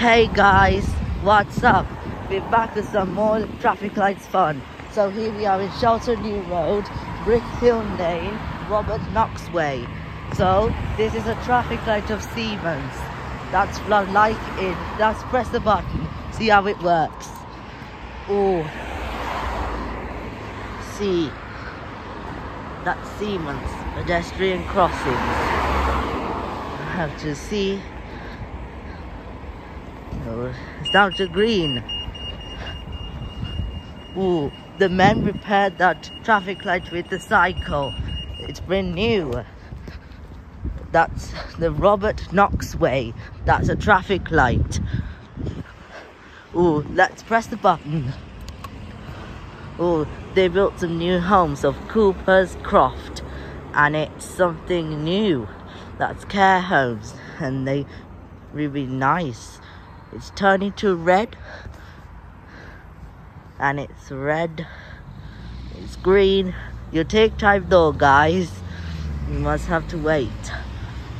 Hey guys, what's up? We're back with some more traffic lights fun. So here we are in Shelton New Road, Brick Kiln Lane, Robert Knox Way. So this is a traffic light of Siemens. That's like in, that's press the button, see how it works. Oh, see, that's Siemens, pedestrian crossings. I have to see it's down to green. Ooh, the man repaired that traffic light with the cycle. It's brand new. That's the Robert Knox way. That's a traffic light. Ooh, let's press the button. Oh, they built some new homes of Cooper's Croft and it's something new. That's care homes and they really nice. It's turning to red. And it's red. It's green. You take time though, guys. You must have to wait.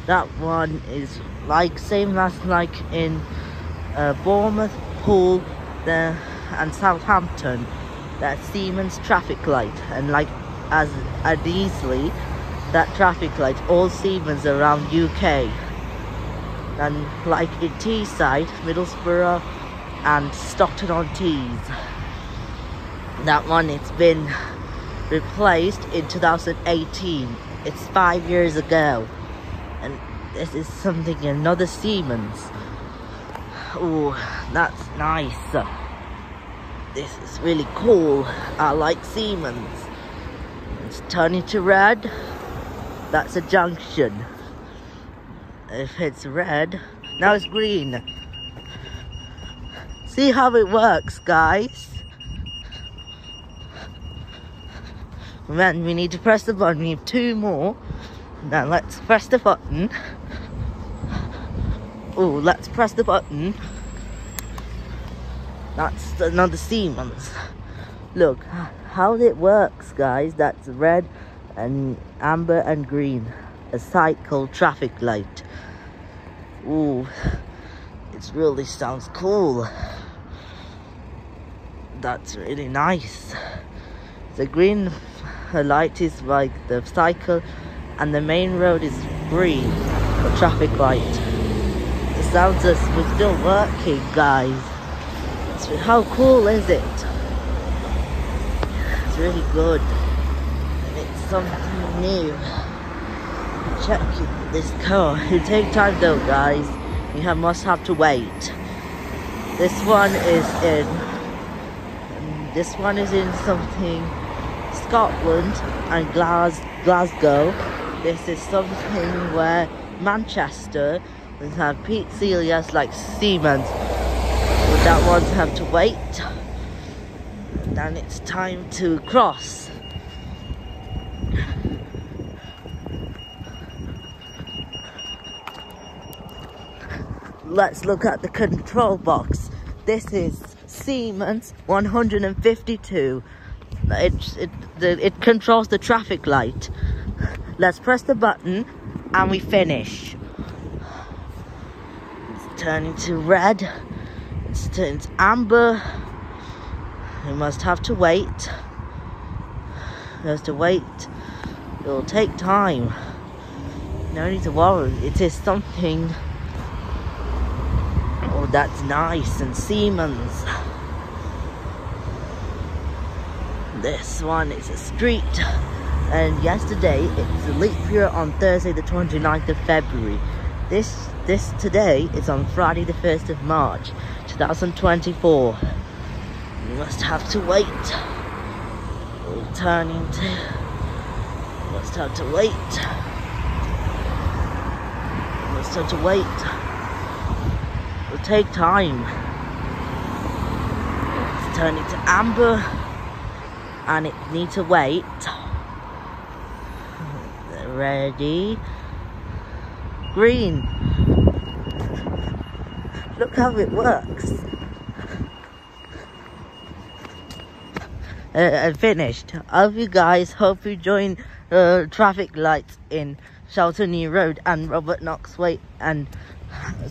That one is like same as like in uh, Bournemouth, Hull, the and Southampton. That Siemens traffic light, and like as at Eastleigh, that traffic light, all Siemens around UK and like in Teesside, Middlesbrough and Stockton on Tees. That one it's been replaced in 2018. It's five years ago. And this is something another Siemens. Oh, that's nice. This is really cool. I like Siemens. It's turning to red. That's a junction if it's red. Now it's green. See how it works, guys. Then we need to press the button. We have two more. Now let's press the button. Oh, let's press the button. That's another Siemens. Look how it works, guys. That's red and amber and green. A cycle traffic light. Ooh, it really sounds cool. That's really nice. The green light is like the cycle and the main road is green, the traffic light. The sounds are we're still working, guys. How cool is it? It's really good. It's something new check this car. It take time though, guys. You have, must have to wait. This one is in. This one is in something Scotland and Glas Glasgow. This is something where Manchester and have Pete Celia's like Siemens. But that one have to wait. Then it's time to cross. Let's look at the control box. This is Siemens 152. It, it, it controls the traffic light. Let's press the button and we finish. It's turning to red. It's turned amber. We must have to wait. We have to wait. It'll take time. No need to worry. It is something that's nice and Siemens. This one is a street. And yesterday, it's a leap year on Thursday the 29th of February. This this today is on Friday the 1st of March 2024. You must have to wait. We're turning to must have to wait. Must have to wait will take time. It's turning to amber and it needs to wait. Ready. Green. Look how it works. Uh, finished. I you guys hope you join uh, traffic lights in Shelton New Road and Robert Knox Way and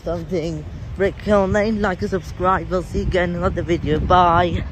something Brick Kiln Lane. Like and subscribe. We'll see you again in another video. Bye.